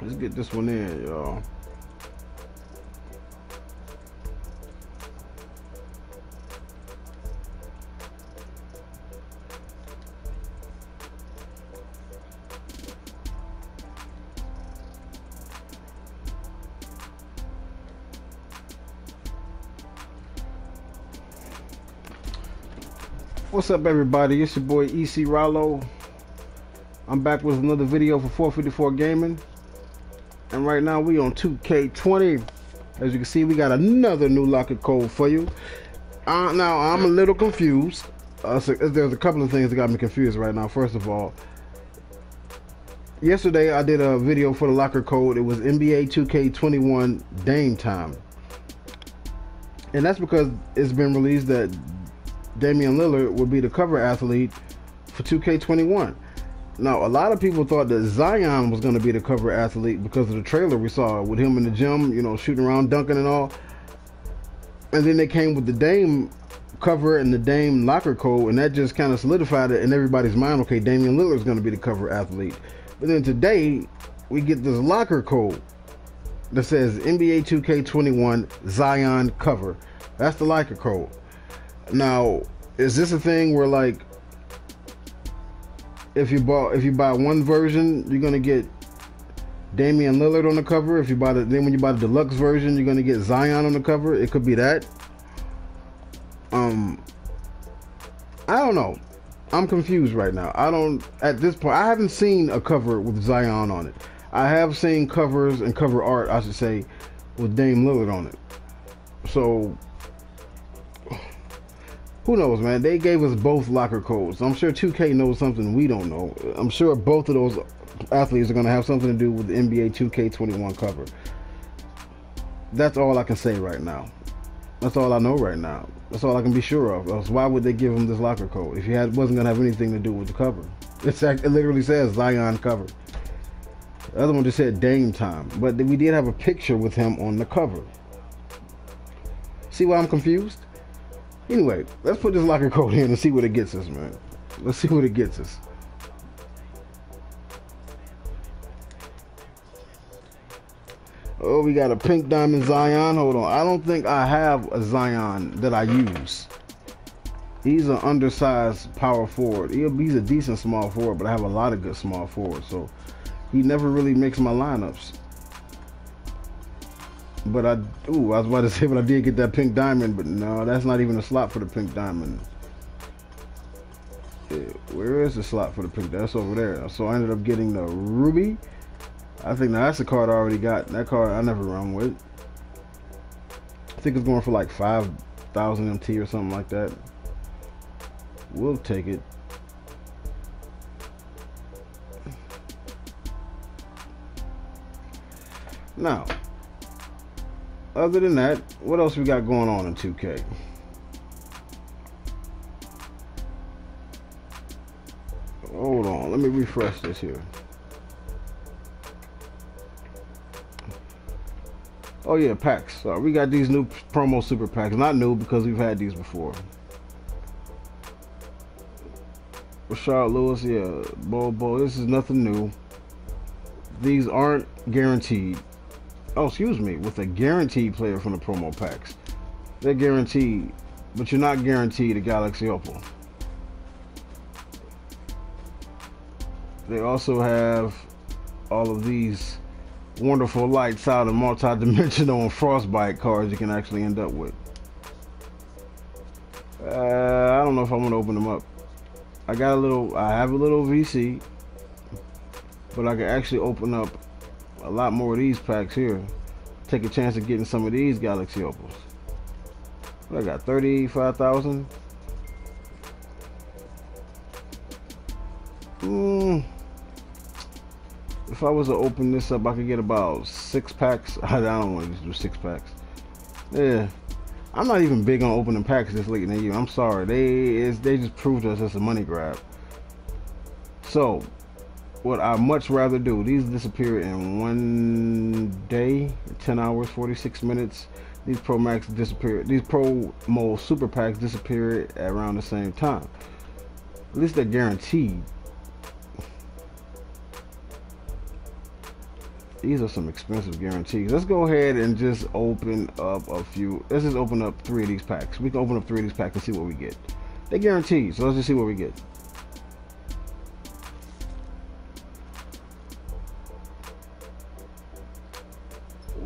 Let's get this one in, y'all. What's up, everybody? It's your boy EC Ralo. I'm back with another video for 454 Gaming. And right now we on 2K20. As you can see, we got another new locker code for you. Uh, now, I'm a little confused. Uh, so there's a couple of things that got me confused right now. First of all, yesterday I did a video for the locker code. It was NBA 2K21 Dame time. And that's because it's been released that Damian Lillard would be the cover athlete for 2K21. Now, a lot of people thought that Zion was going to be the cover athlete because of the trailer we saw with him in the gym, you know, shooting around, dunking and all. And then they came with the Dame cover and the Dame locker code, and that just kind of solidified it in everybody's mind. Okay, Damian Lillard is going to be the cover athlete. But then today, we get this locker code that says NBA 2K21 Zion cover. That's the locker code. Now, is this a thing where like if you bought if you buy one version, you're gonna get Damian Lillard on the cover. If you buy the then when you buy the deluxe version, you're gonna get Zion on the cover. It could be that. Um, I don't know. I'm confused right now. I don't at this point. I haven't seen a cover with Zion on it. I have seen covers and cover art, I should say, with Dame Lillard on it. So who knows, man? They gave us both locker codes. I'm sure 2K knows something we don't know. I'm sure both of those athletes are going to have something to do with the NBA 2K21 cover. That's all I can say right now. That's all I know right now. That's all I can be sure of. Else why would they give him this locker code if he had, wasn't going to have anything to do with the cover? It's, it literally says Zion cover. The other one just said Dame time, but we did have a picture with him on the cover. See why I'm confused? Anyway, let's put this locker code in and see what it gets us, man. Let's see what it gets us. Oh, we got a pink diamond Zion. Hold on. I don't think I have a Zion that I use. He's an undersized power forward. He's a decent small forward, but I have a lot of good small forwards. So he never really makes my lineups. But I, ooh, I was about to say, but I did get that pink diamond, but no, that's not even a slot for the pink diamond. Yeah, where is the slot for the pink? That's over there. So I ended up getting the ruby. I think now that's the card I already got. That card I never run with. I think it's going for like 5,000 MT or something like that. We'll take it. Now, other than that, what else we got going on in 2K? Hold on, let me refresh this here. Oh yeah, packs. Uh, we got these new promo super packs. Not new because we've had these before. Rashard Lewis, yeah, Bol Bol. This is nothing new. These aren't guaranteed oh, excuse me, with a guaranteed player from the promo packs. They're guaranteed, but you're not guaranteed a Galaxy Opal. They also have all of these wonderful lights out and multi-dimensional and frostbite cards you can actually end up with. Uh, I don't know if I want to open them up. I got a little, I have a little VC, but I can actually open up a lot more of these packs here. Take a chance of getting some of these Galaxy Opals. I got 35,000. Mm, if I was to open this up, I could get about six packs. I don't want to do six packs. Yeah. I'm not even big on opening packs this late in the year. I'm sorry. They they just proved us it's a money grab. So, what I much rather do. These disappear in one day, 10 hours, 46 minutes. These Pro Max disappear. These Pro Mo Super Packs disappear at around the same time. At least they're guaranteed. These are some expensive guarantees. Let's go ahead and just open up a few. Let's just open up three of these packs. We can open up three of these packs and see what we get. They're guaranteed, so let's just see what we get.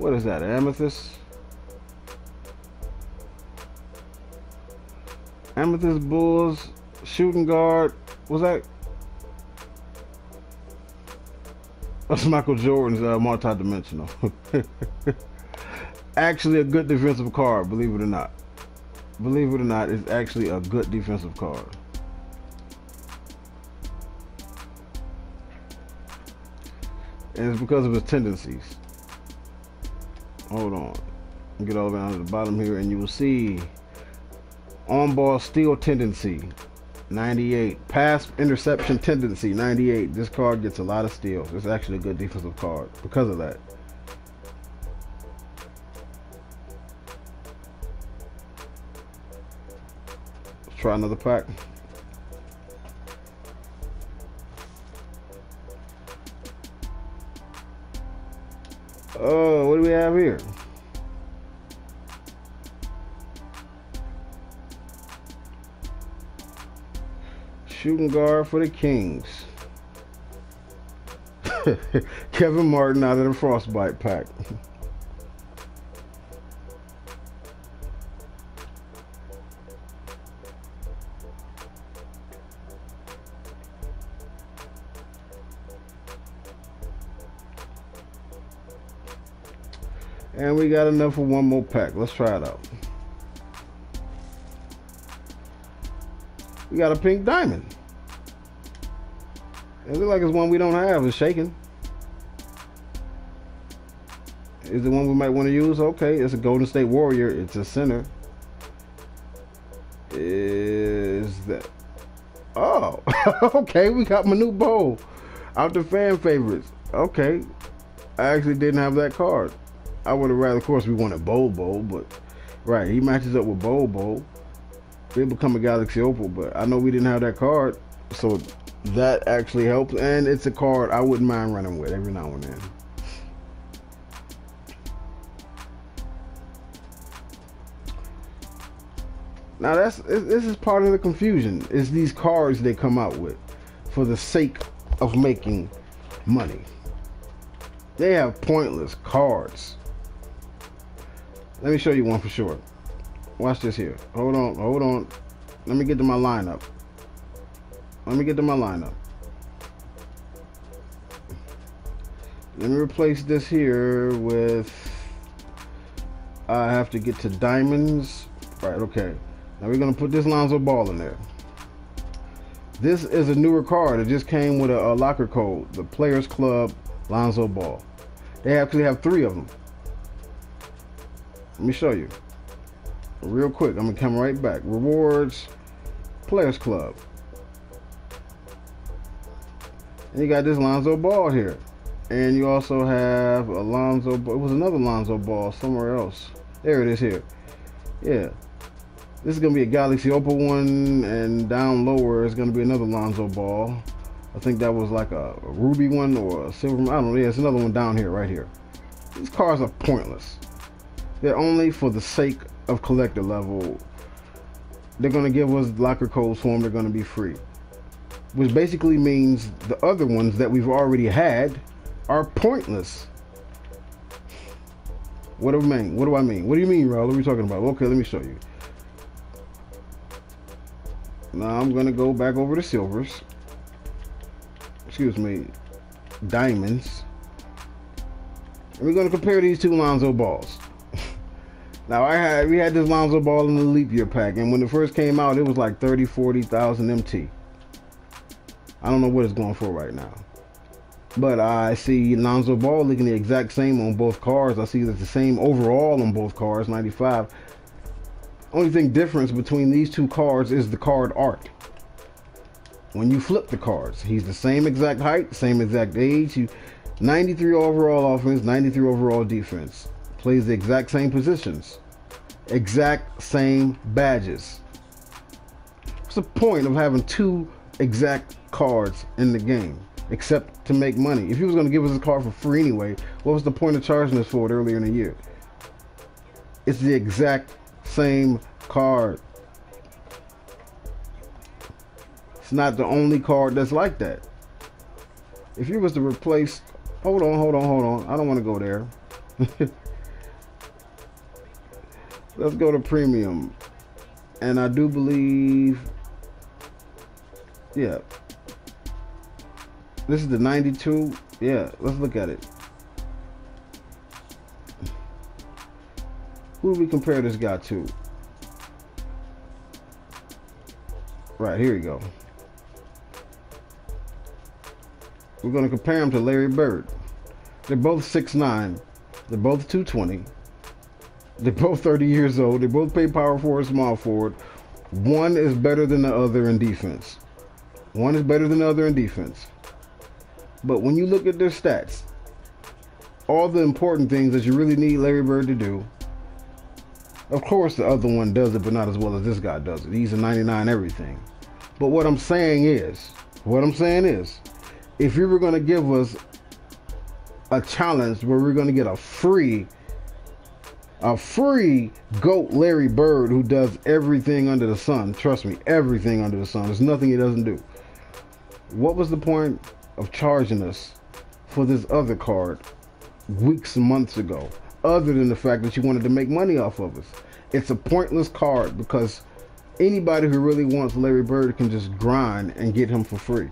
What is that? Amethyst? Amethyst Bulls shooting guard. Was that? That's Michael Jordan's uh, multi-dimensional. actually, a good defensive card. Believe it or not. Believe it or not, it's actually a good defensive card. And it's because of his tendencies. Hold on. Get all the way down to the bottom here, and you will see on ball steal tendency 98 pass interception tendency 98 this card gets a lot of steals. It's actually a good defensive card because of that. Let's try another pack oh what do we have here shooting guard for the Kings. Kevin Martin out of the Frostbite pack. And we got enough for one more pack. Let's try it out. We got a pink diamond. It looks like it's one we don't have. It's shaking. Is it one we might want to use? Okay, it's a Golden State Warrior. It's a center. Is that? Oh, okay. We got Manute Bol out the fan favorites. Okay, I actually didn't have that card. I would have rather, of course, we wanted Bol, but right, he matches up with Bol they become a Galaxy Opal, but I know we didn't have that card, so that actually helps. And it's a card I wouldn't mind running with every now and then. Now that's this is part of the confusion. Is these cards they come out with for the sake of making money. They have pointless cards. Let me show you one for sure. Watch this here. Hold on, hold on. Let me get to my lineup. Let me get to my lineup. Let me replace this here with. I have to get to diamonds. Right, okay. Now we're gonna put this Lonzo Ball in there. This is a newer card. It just came with a, a locker code. The Players Club Lonzo Ball. They actually have three of them. Let me show you real quick. I'm gonna come right back. Rewards, Players Club. And you got this Lonzo Ball here. And you also have Alonzo. It was another Lonzo Ball somewhere else. There it is here. Yeah. This is to be a Galaxy Opal one. And down lower is to be another Lonzo Ball. I think that was like a, a ruby one or a silver. I don't know. Yeah, it's another one down here, right here. These cars are pointless. They're only for the sake of collector level, they're going to give us locker codes for them. They're going to be free. Which basically means the other ones that we've already had are pointless. What do I mean? What do I mean? What do you mean, Ralo? What are we talking about? Okay, let me show you. Now I'm going to go back over to silvers. Excuse me, diamonds. And we're going to compare these two Lonzo balls. Now I had we had this Lonzo Ball in the leap year pack, and when it first came out, it was like 30, 40,000 MT. I don't know what it's going for right now. But I see Lonzo Ball looking the exact same on both cars. I see that the same overall on both cars, 95. Only thing difference between these two cards is the card art. When you flip the cards, he's the same exact height, same exact age. 93 overall offense, 93 overall defense plays the exact same positions. Exact same badges. What's the point of having two exact cards in the game? Except to make money. If he was going to give us a card for free anyway, what was the point of charging us for it earlier in the year? It's the exact same card. It's not the only card that's like that. If you was to replace, hold on, hold on, hold on. I don't want to go there. Let's go to premium. And I do believe, yeah. This is the 92. Yeah, let's look at it. Who do we compare this guy to? Right, here we go. We're going to compare him to Larry Bird. They're both 6'9". They're both 220. They're both 30 years old. They both play power forward, small forward. One is better than the other in defense. One is better than the other in defense. But when you look at their stats, all the important things that you really need Larry Bird to do, of course the other one does it, but not as well as this guy does it. He's a 99 everything. But what I'm saying is, what I'm saying is, if you were going to give us a challenge where we're going to get a free a free goat Larry Bird who does everything under the sun. Trust me, everything under the sun. There's nothing he doesn't do. What was the point of charging us for this other card weeks and months ago, other than the fact that you wanted to make money off of us? It's a pointless card because anybody who really wants Larry Bird can just grind and get him for free.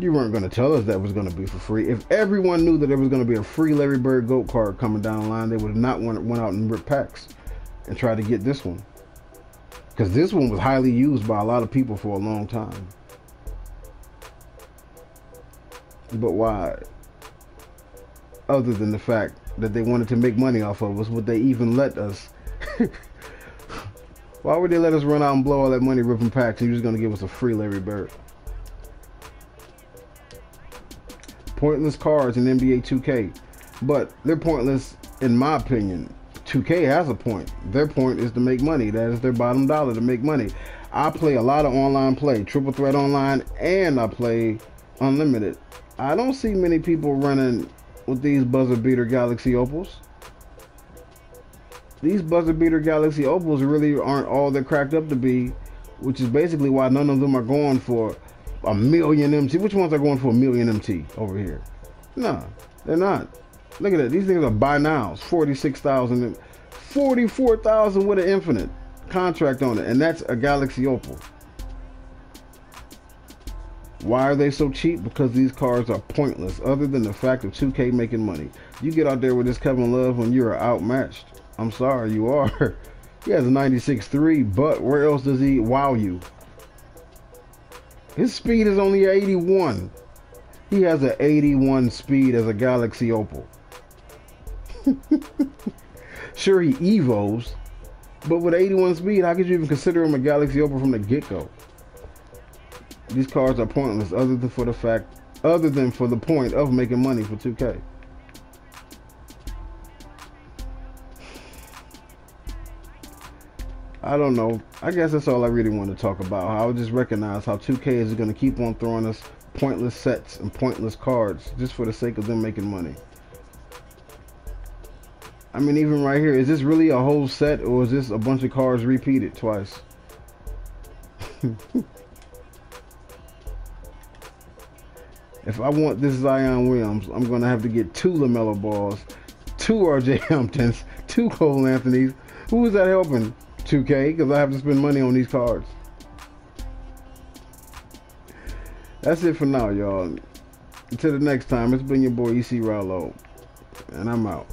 You weren't going to tell us that was going to be for free. If everyone knew that there was going to be a free Larry Bird GOAT card coming down the line, they would not went, went out and ripped packs and tried to get this one. Because this one was highly used by a lot of people for a long time. But why? Other than the fact that they wanted to make money off of us, would they even let us? why would they let us run out and blow all that money ripping packs and you're just going to give us a free Larry Bird? Pointless cards in NBA 2K, but they're pointless in my opinion. 2K has a point. Their point is to make money. That is their bottom dollar to make money. I play a lot of online play, triple threat online, and I play unlimited. I don't see many people running with these buzzer beater Galaxy Opals. These buzzer beater Galaxy Opals really aren't all they're cracked up to be, which is basically why none of them are going for a million MT. Which ones are going for a million MT over here? No, they're not. Look at that. These things are buy nows. 46,000 44,000 with an infinite contract on it. And that's a Galaxy Opal. Why are they so cheap? Because these cars are pointless, other than the fact of 2K making money. You get out there with this Kevin Love when you're outmatched. I'm sorry, you are. he has a 96.3, but where else does he wow you? His speed is only 81. He has an 81 speed as a Galaxy Opal. sure, he evos, but with 81 speed, how could you even consider him a Galaxy Opal from the get-go? These cards are pointless other than for the fact, other than for the point of making money for 2K. I don't know. I guess that's all I really want to talk about. I would just recognize how 2K is going to keep on throwing us pointless sets and pointless cards just for the sake of them making money. I mean, even right here, is this really a whole set or is this a bunch of cards repeated twice? if I want this Zion Williams, I'm going to have to get two LaMelo balls, two RJ Hamptons, two Cole Anthony's. Who is that helping? 2K because I have to spend money on these cards. That's it for now, y'all. Until the next time, it's been your boy EC Ralo, and I'm out.